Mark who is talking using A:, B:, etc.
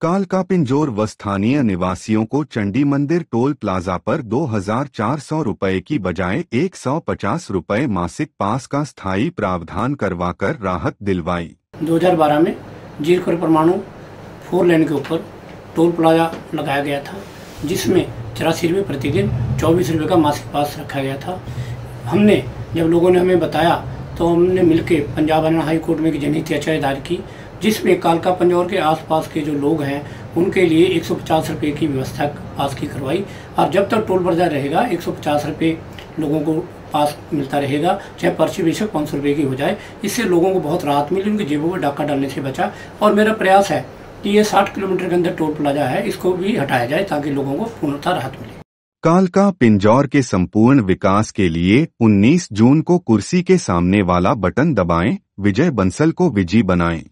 A: कालका पिंजोर व स्थानीय निवासियों को चंडी मंदिर टोल प्लाजा पर 2,400 रुपए की बजाय 150 रुपए मासिक पास का स्थायी प्रावधान करवाकर राहत दिलवाई।
B: 2012 में जीरकर परमाणु फोर लेन के ऊपर टोल प्लाजा लगाया गया था जिसमें चौरासी रुपये प्रतिदिन चौबीस रुपये का मासिक पास रखा गया था। हमने जब लोगों ने हमें बताया तो हमने मिलकर पंजाब हरियाणा हाई कोर्ट में एक जनहित याचिका दायर की जिसमें कालका पंजौर के आसपास के जो लोग हैं, उनके लिए एक सौ की व्यवस्था पास की करवाई। और जब तक टोल प्लाजा रहेगा, एक सौ लोगों को पास मिलता रहेगा, चाहे पर्ची बेशक पाँच सौ की हो जाए। इससे लोगों को बहुत राहत मिली, उनकी जेबों में डाका डालने से बचा। और मेरा प्रयास है कि ये साठ किलोमीटर के अंदर टोल प्लाजा है, इसको भी हटाया जाए ताकि लोगों को पूर्णतः राहत मिले।
A: कालका पिंजौर के संपूर्ण विकास के लिए 19 जून को कुर्सी के सामने वाला बटन दबाएँ, विजय बंसल को विजयी बनाएँ।